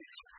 you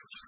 you